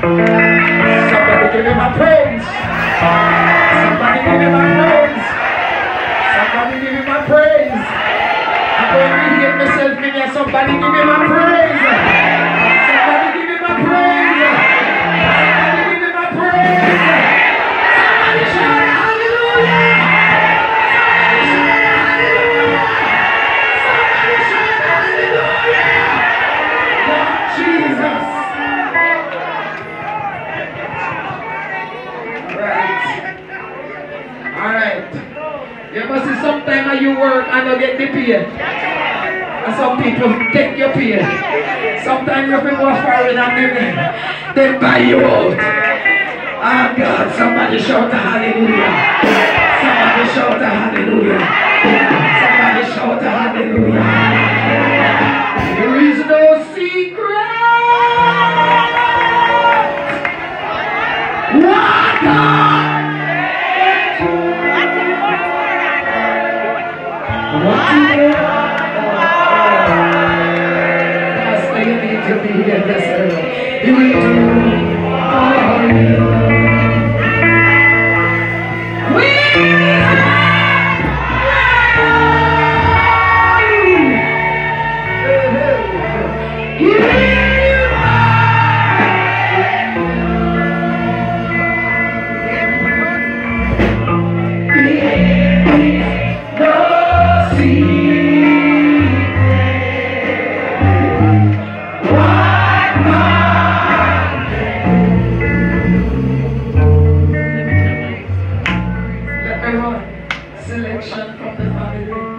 Somebody give me my praise. Somebody give me my praise. Somebody give me my praise. I'm going to hear myself in here. Somebody give me my praise. Right. You must see sometime you work and you get the pay. And some people take your pay. Sometimes you people are foreign and they, they buy you out. Oh God, somebody shout a hallelujah. Somebody shout a hallelujah. Somebody shout a hallelujah. There is no secret. What Do? Pastor, you need to be here early. You to. selection from the family.